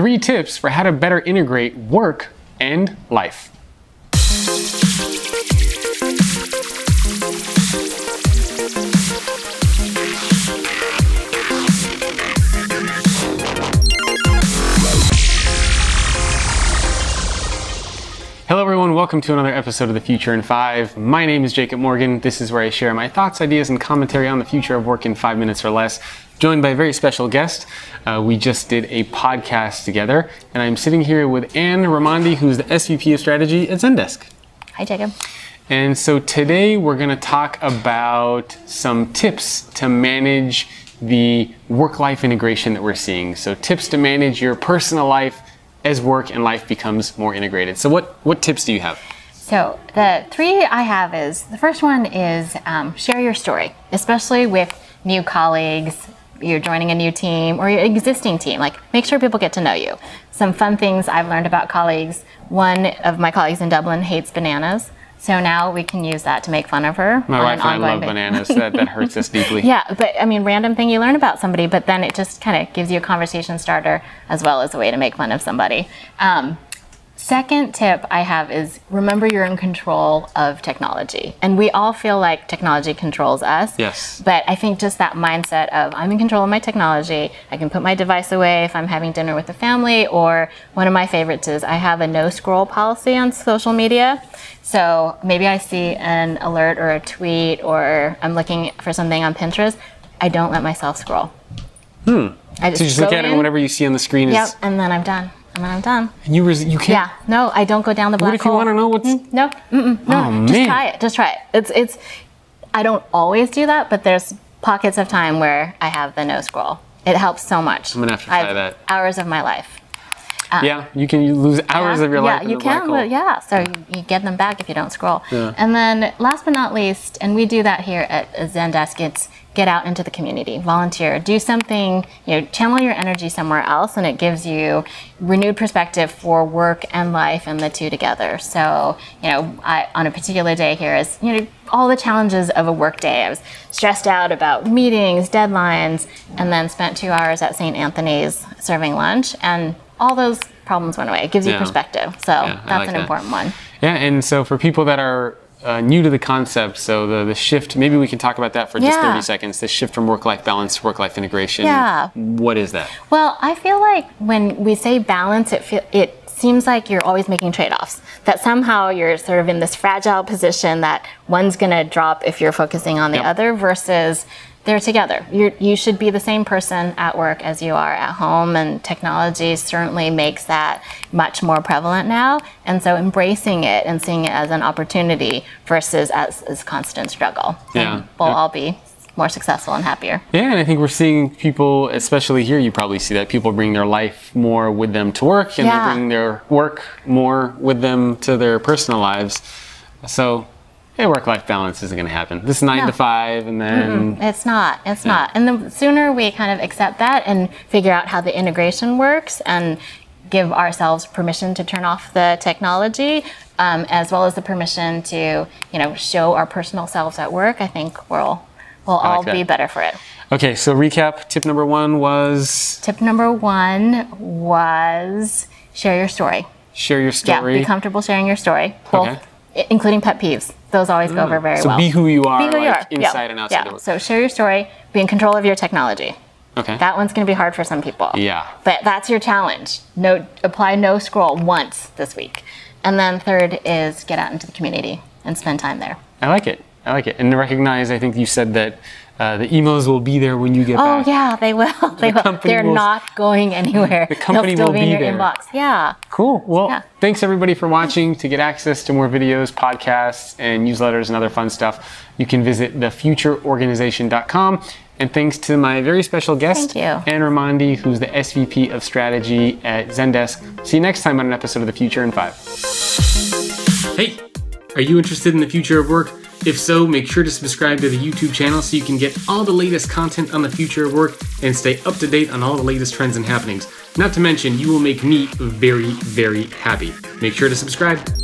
three tips for how to better integrate work and life. Hello everyone, welcome to another episode of The Future in 5. My name is Jacob Morgan. This is where I share my thoughts, ideas, and commentary on the future of work in five minutes or less. Joined by a very special guest. Uh, we just did a podcast together, and I'm sitting here with Anne Raimondi, who's the SVP of Strategy at Zendesk. Hi, Jacob. And so today we're going to talk about some tips to manage the work life integration that we're seeing. So, tips to manage your personal life as work and life becomes more integrated. So, what, what tips do you have? So, the three I have is the first one is um, share your story, especially with new colleagues. You're joining a new team or your existing team. Like, make sure people get to know you. Some fun things I've learned about colleagues. One of my colleagues in Dublin hates bananas. So now we can use that to make fun of her. My wife and I love bananas. that, that hurts us deeply. Yeah, but I mean, random thing you learn about somebody, but then it just kind of gives you a conversation starter as well as a way to make fun of somebody. Um, Second tip I have is remember you're in control of technology. And we all feel like technology controls us. Yes. But I think just that mindset of I'm in control of my technology. I can put my device away if I'm having dinner with the family. Or one of my favorites is I have a no scroll policy on social media. So maybe I see an alert or a tweet or I'm looking for something on Pinterest. I don't let myself scroll. Hmm. I just so you just look at in, it whenever you see on the screen yep, is. Yep, and then I'm done and then I'm done. And you res- you can't. Yeah, no, I don't go down the black hole. What if you want to know what's? Mm, no, mm-mm, no, oh, just man. try it. Just try it. It's it's. I don't always do that, but there's pockets of time where I have the no scroll. It helps so much. I'm gonna have to try that. Hours of my life. Um, yeah, you can lose hours yeah, of your life. Yeah, you can, but yeah. So you, you, get them back if you don't scroll. Yeah. And then last but not least, and we do that here at Zendesk, it's get out into the community, volunteer, do something, you know, channel your energy somewhere else, and it gives you renewed perspective for work and life and the two together. So, you know, I, on a particular day here is, you know, all the challenges of a work day. I was stressed out about meetings, deadlines, and then spent two hours at St. Anthony's serving lunch, and all those problems went away. It gives you yeah. perspective. So yeah, that's like an that. important one. Yeah, and so for people that are uh, new to the concept. So the, the shift, maybe we can talk about that for just 30 seconds. The shift from work-life balance to work-life integration. Yeah. What is that? Well, I feel like when we say balance, it feel, it seems like you're always making trade-offs. That somehow you're sort of in this fragile position that one's going to drop if you're focusing on the yep. other versus they're together. You're, you should be the same person at work as you are at home, and technology certainly makes that much more prevalent now. And so embracing it and seeing it as an opportunity versus as, constant struggle. Yeah. we'll yeah. all be more successful and happier. Yeah, and I think we're seeing people, especially here, you probably see that people bring their life more with them to work, and yeah. they bring their work more with them to their personal lives. So hey, work-life balance isn't going to happen. This nine no. to five, and then mm it's not. It's yeah. not. And the sooner we kind of accept that and figure out how the integration works, and give ourselves permission to turn off the technology, um, as well as the permission to, you know, show our personal selves at work, I think we'll we'll like all that. be better for it. Okay, so recap. Tip number one was. Tip number one was share your story. Share your story. Yeah, be comfortable sharing your story. Both okay including pet peeves. Those always go over mm. very so well. So be who you are, be who like you are. inside yeah. and outside yeah. So share your story. Be in control of your technology. Okay. That one's going to be hard for some people. Yeah. But that's your challenge. No, apply no scroll once this week. And then third is get out into the community and spend time there. I like it. I like it. And recognize, I think you said that uh, the emails will be there when you get oh, back. Oh yeah, they will. They the will. They're will, not going anywhere. The company They'll still will be in your there. inbox. Yeah. Cool. Well, yeah. thanks everybody for watching. To get access to more videos, podcasts, and newsletters and other fun stuff, you can visit thefutureorganization.com. And thanks to my very special guest, Anne Raimondi, who's the SVP of Strategy at Zendesk. See you next time on an episode of The Future in Five. Hey, are you interested in the future of work? If so, make sure to subscribe to the YouTube channel so you can get all the latest content on the future of work and stay up to date on all the latest trends and happenings. Not to mention, you will make me very, very happy. Make sure to subscribe.